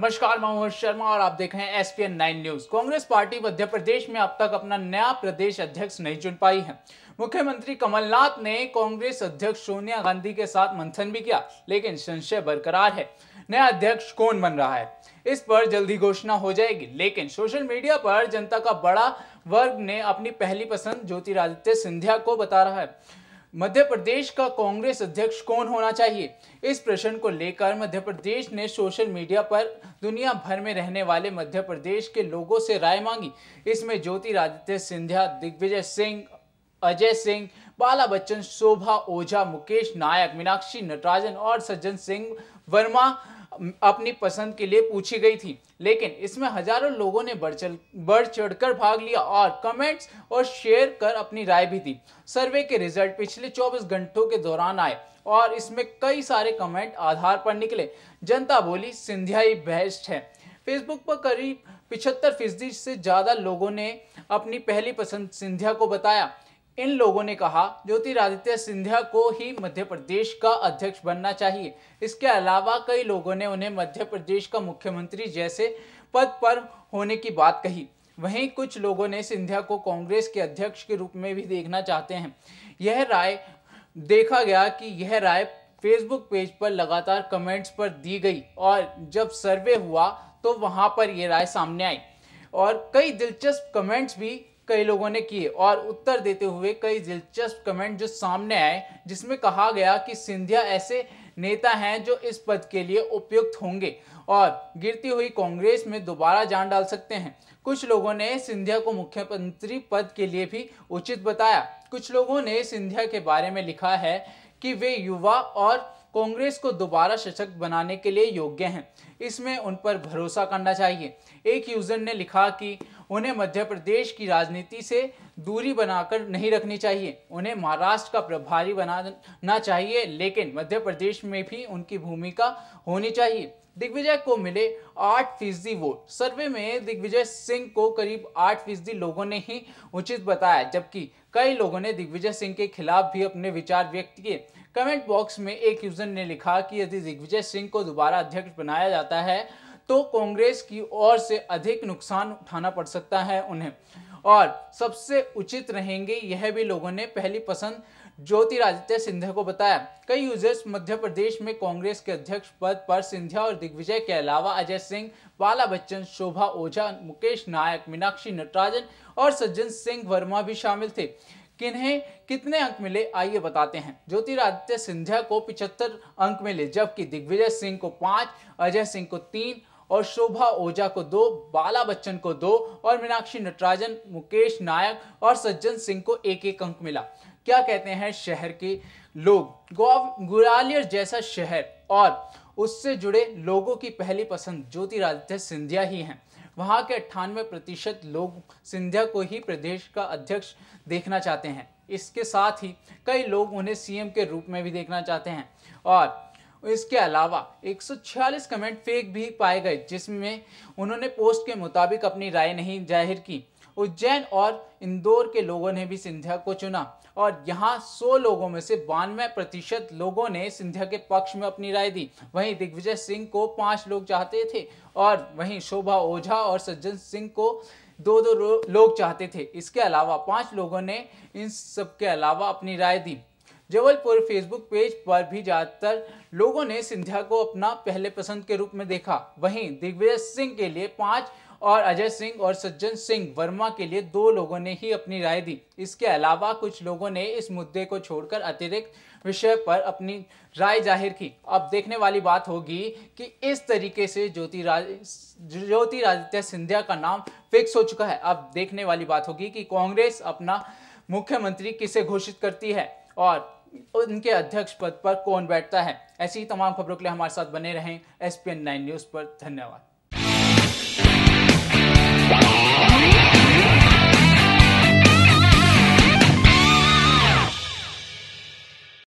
नमस्कार, मैं मोहित शर्मा और आप देख रहे हैं S P N nine news Congress party Madhya Pradesh में अब तक अपना नया प्रदेश अध्यक्ष नहीं चुन पाई है। मुख्यमंत्री कमलनाथ ने कांग्रेस अध्यक्ष सोनिया गांधी के साथ मंथन भी किया, लेकिन संशय बरकरार है। नया अध्यक्ष कौन बन रहा है? इस पर जल्दी घोषणा हो जाएगी, लेकिन सोशल मीडिया पर जनता का बड़ा वर्ग ने अपनी पहली पसंद ज्योतिरादित्य सिंधिया को बता रहा है। मध्य प्रदेश का कांग्रेस अध्यक्ष कौन होना चाहिए? इस प्रश्न को लेकर मध्य प्रदेश ने सोशल मीडिया पर दुनिया भर में रहने वाले मध्य प्रदेश के लोगों से राय मांगी। इसमें ज्योतिरादित्य सिंधिया, दिग्विजय सिंह, अजय सिंह, बाला बच्चन, शोभा ओझा, मुकेश नायक, मीनाक्षी नटराजन और सज्जन सिंह वर्मा अपनी पसंद के लिए पूछी गई थी। लेकिन इसमें हज़ारों लोगों ने बढ़ चल, बढ़ चढ़कर भाग लिया और कमेंट्स और शेयर कर अपनी राय भी दी। सर्वे के रिज़ल्ट पिछले 24 घंटों के दौरान आए और इसमें कई सारे कमेंट आधार पर निकले। जनता बोली, सिंधिया ही बेस्ट है। फेसबुक पर करीब पिछहत्तर फ़ीसदी से ज़्यादा लोगों ने अपनी पहली पसंद सिंधिया को बताया। इन लोगों ने कहा, ज्योतिरादित्य सिंधिया को ही मध्य प्रदेश का अध्यक्ष बनना चाहिए। इसके अलावा कई लोगों ने उन्हें मध्य प्रदेश का मुख्यमंत्री जैसे पद पर होने की बात कही। वहीं कुछ लोगों ने सिंधिया को कांग्रेस के अध्यक्ष के रूप में भी देखना चाहते हैं। यह राय देखा गया कि यह राय फेसबुक पेज पर लगातार कमेंट्स पर दी गई और जब सर्वे हुआ तो वहाँ पर यह राय सामने आई। और कई दिलचस्प कमेंट्स भी कई लोगों ने किए और उत्तर देते हुए कई दिलचस्प कमेंट जो सामने आए, जिसमें कहा गया कि सिंधिया ऐसे नेता हैं जो इस पद के लिए उपयुक्त होंगे और गिरती हुई कांग्रेस में दोबारा जान डाल सकते हैं। कुछ लोगों ने सिंधिया को मुख्यमंत्री पद के लिए भी उचित बताया। कुछ लोगों ने सिंधिया के बारे में लिखा है कि वे युवा और कांग्रेस को दोबारा सशक्त बनाने के लिए योग्य हैं। इसमें उन पर भरोसा करना चाहिए। एक यूज़र ने लिखा कि उन्हें मध्य प्रदेश की राजनीति से दूरी बनाकर नहीं रखनी चाहिए। उन्हें महाराष्ट्र का प्रभारी बनाना चाहिए, लेकिन मध्य प्रदेश में भी उनकी भूमिका होनी चाहिए। दिग्विजय को मिले आठ फ़ीसदी वोट। सर्वे में दिग्विजय सिंह को करीब आठ फ़ीसदी लोगों ने ही उचित बताया, जबकि कई लोगों ने दिग्विजय सिंह के खिलाफ भी अपने विचार व्यक्त किए। कमेंट बॉक्स में एक यूज़र ने लिखा कि यदि दिग्विजय सिंह को दोबारा अध्यक्ष बनाया जाता है तो कांग्रेस की ओर से अधिक नुकसान उठाना पड़ सकता है उन्हें। और सबसे उचित रहेंगे यह भी लोगों ने पहली पसंद ज्योतिरादित्य सिंधिया को बताया। कई यूज़र्स मध्य प्रदेश में कांग्रेस के अध्यक्ष पद पर सिंधिया और दिग्विजय के अलावा अजय सिंह, बाला बच्चन, शोभा ओझा, मुकेश नायक, मीनाक्षी नटराजन और सज्जन सिंह वर्मा भी शामिल थे। किन्हें कितने अंक मिले, आइए बताते हैं। ज्योतिरादित्य सिंधिया को पिछहत्तर अंक मिले, जबकि दिग्विजय सिंह को पाँच, अजय सिंह को तीन और शोभा ओझा को दो, बाला बच्चन को दो और मीनाक्षी नटराजन, मुकेश नायक और सज्जन सिंह को एक एक अंक मिला। क्या कहते हैं शहर के लोग? ग्वालियर जैसा शहर और उससे जुड़े लोगों की पहली पसंद ज्योतिरादित्य सिंधिया ही हैं। वहाँ के अट्ठानवे प्रतिशत लोग सिंधिया को ही प्रदेश का अध्यक्ष देखना चाहते हैं। इसके साथ ही कई लोग उन्हें सीएम के रूप में भी देखना चाहते हैं और इसके अलावा 146 कमेंट फेक भी पाए गए, जिसमें उन्होंने पोस्ट के मुताबिक अपनी राय नहीं ज़ाहिर की। उज्जैन और इंदौर के लोगों ने भी सिंधिया को चुना और यहाँ 100 लोगों में से बानवे प्रतिशत लोगों ने सिंधिया के पक्ष में अपनी राय दी। वहीं दिग्विजय सिंह को पाँच लोग चाहते थे और वहीं शोभा ओझा और सज्जन सिंह को दो दो लोग चाहते थे। इसके अलावा पाँच लोगों ने इन सब के अलावा अपनी राय दी। जबलपुर फेसबुक पेज पर भी ज़्यादातर लोगों ने सिंधिया को अपना पहले पसंद के रूप में देखा। वहीं दिग्विजय सिंह के लिए पाँच और अजय सिंह और सज्जन सिंह वर्मा के लिए दो लोगों ने ही अपनी राय दी। इसके अलावा कुछ लोगों ने इस मुद्दे को छोड़कर अतिरिक्त विषय पर अपनी राय ज़ाहिर की। अब देखने वाली बात होगी कि इस तरीके से ज्योतिराज, ज्योतिरादित्य सिंधिया का नाम फिक्स हो चुका है। अब देखने वाली बात होगी कि कांग्रेस अपना मुख्यमंत्री किसे घोषित करती है और उनके अध्यक्ष पद पर कौन बैठता है ऐसी तमाम खबरों के लिए हमारे साथ बने रहें एस पी न्यूज़ पर धन्यवाद.